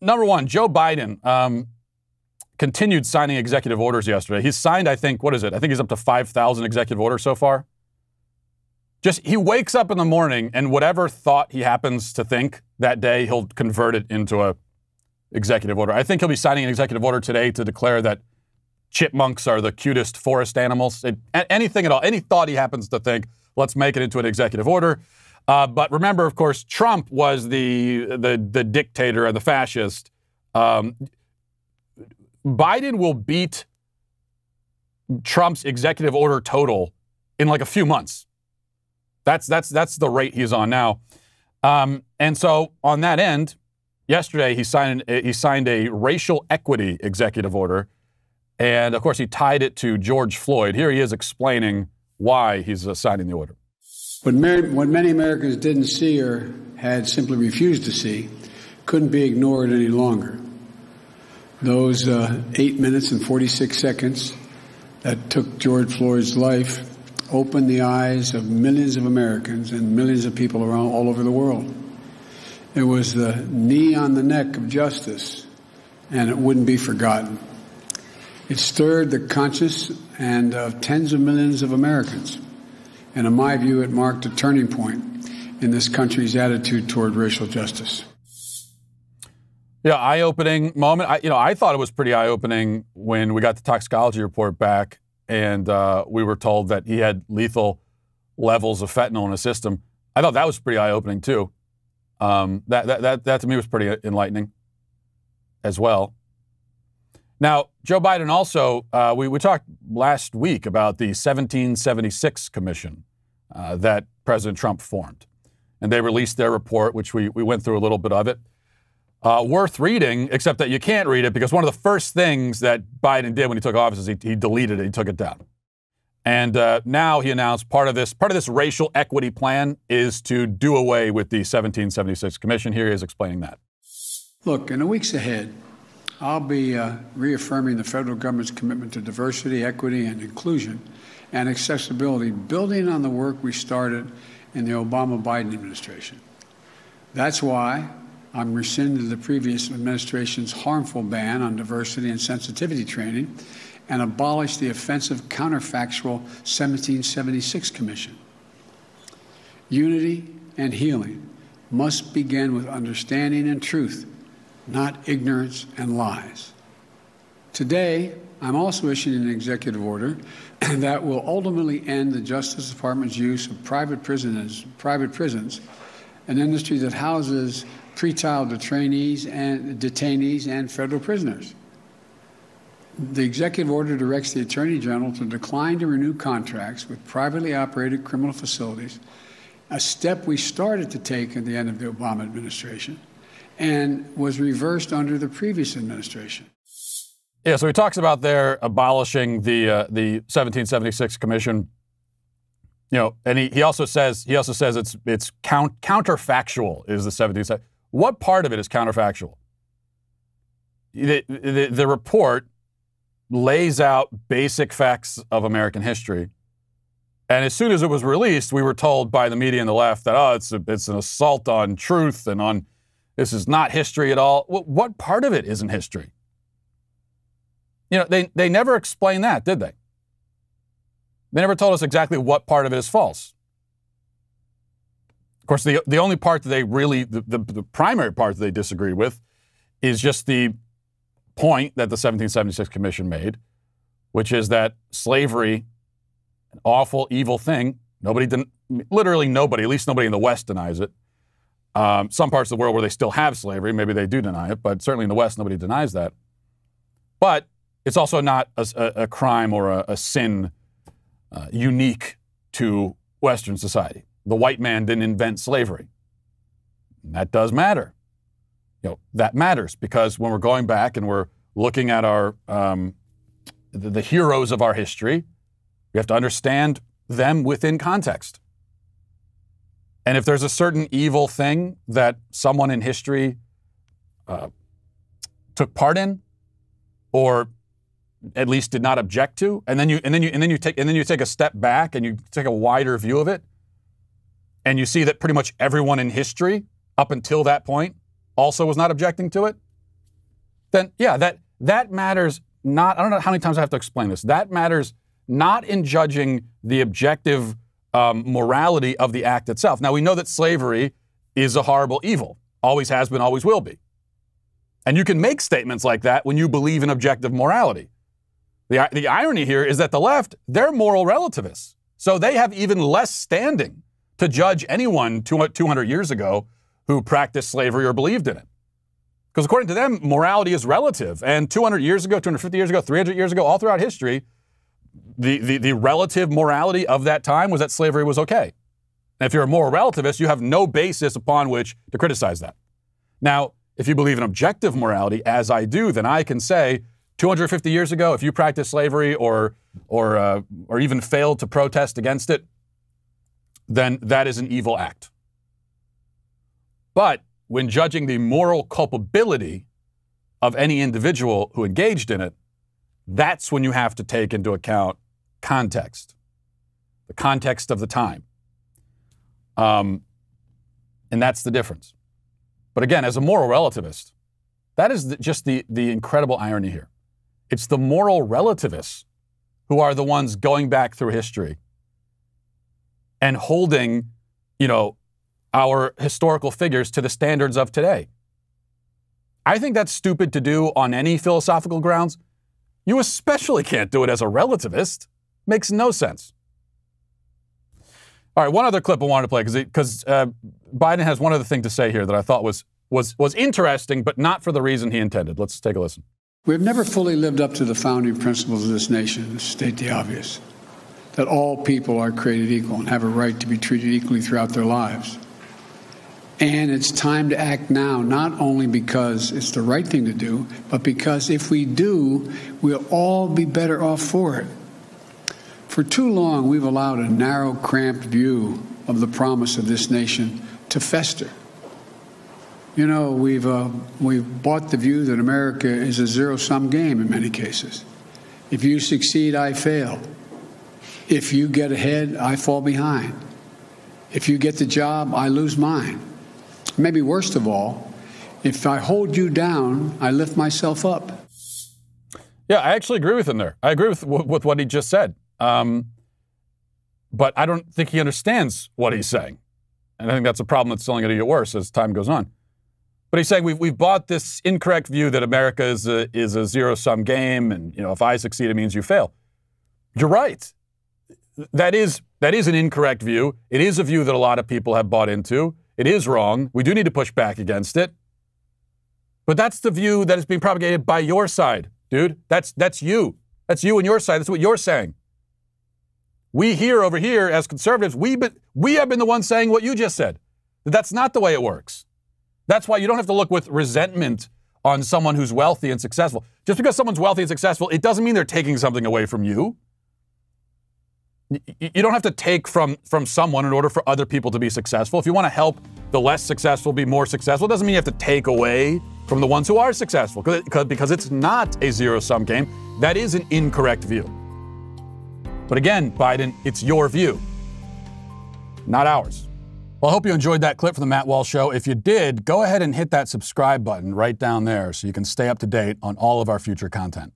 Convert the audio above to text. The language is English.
number one, Joe Biden um, continued signing executive orders yesterday. He's signed, I think, what is it? I think he's up to 5,000 executive orders so far. Just he wakes up in the morning and whatever thought he happens to think that day, he'll convert it into a executive order. I think he'll be signing an executive order today to declare that chipmunks are the cutest forest animals. It, anything at all, any thought he happens to think, let's make it into an executive order. Uh, but remember, of course, Trump was the the, the dictator the fascist. Um, Biden will beat Trump's executive order total in like a few months. That's that's that's the rate he's on now. Um, and so on that end, yesterday he signed he signed a racial equity executive order, and of course he tied it to George Floyd. Here he is explaining why he's signing the order. What, what many Americans didn't see or had simply refused to see couldn't be ignored any longer. Those uh, eight minutes and 46 seconds that took George Floyd's life opened the eyes of millions of Americans and millions of people around all over the world. It was the knee on the neck of justice, and it wouldn't be forgotten. It stirred the conscience and of tens of millions of Americans. And in my view, it marked a turning point in this country's attitude toward racial justice. Yeah, eye-opening moment. I, you know, I thought it was pretty eye-opening when we got the toxicology report back, and uh, we were told that he had lethal levels of fentanyl in his system. I thought that was pretty eye-opening too. Um, that, that that that to me was pretty enlightening, as well. Now, Joe Biden also, uh, we, we talked last week about the 1776 Commission uh, that President Trump formed. And they released their report, which we, we went through a little bit of it. Uh, worth reading, except that you can't read it because one of the first things that Biden did when he took office is he, he deleted it, he took it down. And uh, now he announced part of this part of this racial equity plan is to do away with the 1776 Commission. Here he is explaining that. Look, in the weeks ahead, I'll be uh, reaffirming the federal government's commitment to diversity, equity, and inclusion and accessibility, building on the work we started in the Obama Biden administration. That's why I'm rescinding the previous administration's harmful ban on diversity and sensitivity training and abolish the offensive counterfactual 1776 Commission. Unity and healing must begin with understanding and truth not ignorance and lies. Today, I'm also issuing an executive order that will ultimately end the Justice Department's use of private prisons, private prisons, an industry that houses pretrial detainees and detainees and federal prisoners. The executive order directs the Attorney General to decline to renew contracts with privately operated criminal facilities, a step we started to take at the end of the Obama administration and was reversed under the previous administration. Yeah, so he talks about there abolishing the uh, the 1776 commission. You know, and he, he also says he also says it's it's count, counterfactual is the 17. What part of it is counterfactual? The, the, the report lays out basic facts of American history. And as soon as it was released, we were told by the media and the left that, oh, it's, a, it's an assault on truth and on this is not history at all. What part of it isn't history? You know, they, they never explained that, did they? They never told us exactly what part of it is false. Of course, the, the only part that they really, the, the, the primary part that they disagreed with is just the point that the 1776 Commission made, which is that slavery, an awful, evil thing, nobody, den- literally nobody, at least nobody in the West denies it, um, some parts of the world where they still have slavery, maybe they do deny it, but certainly in the West, nobody denies that. But it's also not a, a, crime or a, a sin uh, unique to Western society. The white man didn't invent slavery. And that does matter. You know, that matters because when we're going back and we're looking at our um, the, the heroes of our history, we have to understand them within context. And if there's a certain evil thing that someone in history uh, took part in, or at least did not object to, and then you and then you and then you take and then you take a step back and you take a wider view of it, and you see that pretty much everyone in history up until that point also was not objecting to it, then yeah, that that matters not I don't know how many times I have to explain this. That matters not in judging the objective um, morality of the act itself. Now we know that slavery is a horrible evil, always has been, always will be. And you can make statements like that when you believe in objective morality. The, the irony here is that the left, they're moral relativists. So they have even less standing to judge anyone 200 years ago who practiced slavery or believed in it. Because according to them, morality is relative. And 200 years ago, 250 years ago, 300 years ago, all throughout history, the, the, the relative morality of that time was that slavery was okay. And if you're a moral relativist, you have no basis upon which to criticize that. Now, if you believe in objective morality, as I do, then I can say 250 years ago, if you practiced slavery or, or, uh, or even failed to protest against it, then that is an evil act. But when judging the moral culpability of any individual who engaged in it, that's when you have to take into account context, the context of the time. Um, and that's the difference. But again, as a moral relativist, that is the, just the, the incredible irony here. It's the moral relativists who are the ones going back through history and holding, you know, our historical figures to the standards of today. I think that's stupid to do on any philosophical grounds. You especially can't do it as a relativist. Makes no sense. All right, one other clip I wanted to play because uh, Biden has one other thing to say here that I thought was was was interesting, but not for the reason he intended. Let's take a listen. We've never fully lived up to the founding principles of this nation. State the obvious: that all people are created equal and have a right to be treated equally throughout their lives. And it's time to act now, not only because it's the right thing to do, but because if we do, we'll all be better off for it. For too long, we've allowed a narrow, cramped view of the promise of this nation to fester. You know, we've, uh, we've bought the view that America is a zero sum game in many cases. If you succeed, I fail. If you get ahead, I fall behind. If you get the job, I lose mine. Maybe worst of all, if I hold you down, I lift myself up. Yeah, I actually agree with him there. I agree with, with what he just said. Um, but I don't think he understands what he's saying. And I think that's a problem that's only going to get worse as time goes on. But he's saying we've, we've bought this incorrect view that America is a, is a zero sum game, and you know if I succeed, it means you fail. You're right. That is that is an incorrect view. It is a view that a lot of people have bought into. It is wrong. We do need to push back against it. But that's the view that is being propagated by your side, dude. That's that's you. That's you and your side. That's what you're saying. We here over here as conservatives, we been, we have been the ones saying what you just said. That That's not the way it works. That's why you don't have to look with resentment on someone who's wealthy and successful. Just because someone's wealthy and successful, it doesn't mean they're taking something away from you. You don't have to take from, from someone in order for other people to be successful. If you want to help the less successful be more successful, it doesn't mean you have to take away from the ones who are successful because it's not a zero sum game. That is an incorrect view. But again, Biden, it's your view, not ours. Well, I hope you enjoyed that clip from the Matt Walsh Show. If you did, go ahead and hit that subscribe button right down there so you can stay up to date on all of our future content.